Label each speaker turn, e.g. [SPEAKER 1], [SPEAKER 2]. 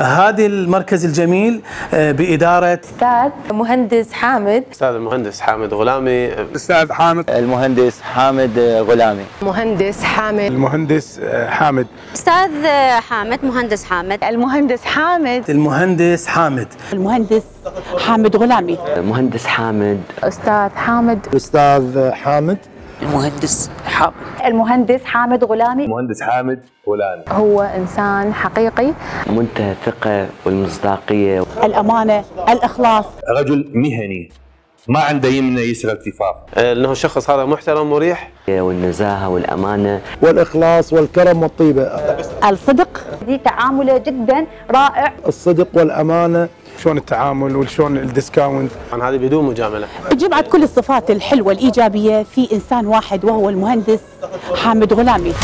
[SPEAKER 1] هذه المركز الجميل آه، بإدارة
[SPEAKER 2] أستاذ مهندس حامد.
[SPEAKER 3] أستاذ المهندس حامد غلامي.
[SPEAKER 4] الاستاذ حامد.
[SPEAKER 5] المهندس حامد غلامي.
[SPEAKER 2] مهندس حامد.
[SPEAKER 4] المهندس حامد.
[SPEAKER 6] أستاذ حامد مهندس حامد.
[SPEAKER 7] المهندس حامد.
[SPEAKER 1] المهندس حامد.
[SPEAKER 7] المهندس حامد غلامي.
[SPEAKER 5] مهندس حامد.
[SPEAKER 2] أستاذ حامد.
[SPEAKER 4] الاستاذ حامد.
[SPEAKER 5] المهندس حامد.
[SPEAKER 7] المهندس حامد غلامي.
[SPEAKER 3] مهندس حامد غلامي.
[SPEAKER 2] هو إنسان حقيقي.
[SPEAKER 5] منتهى الثقة والمصداقية.
[SPEAKER 7] الأمانة الإخلاص.
[SPEAKER 8] رجل مهني ما عنده يمنى يسرى التفاف
[SPEAKER 3] لأنه الشخص هذا محترم مريح.
[SPEAKER 5] والنزاهة والأمانة.
[SPEAKER 4] والإخلاص والكرم والطيبة.
[SPEAKER 7] الصدق. دي تعامله جدا رائع.
[SPEAKER 4] الصدق والأمانة شلون التعامل وشلون الديسكاونت.
[SPEAKER 3] عن هذه بدون مجاملة.
[SPEAKER 7] جمعت كل الصفات الحلوة الإيجابية في إنسان واحد وهو المهندس حامد غلامي.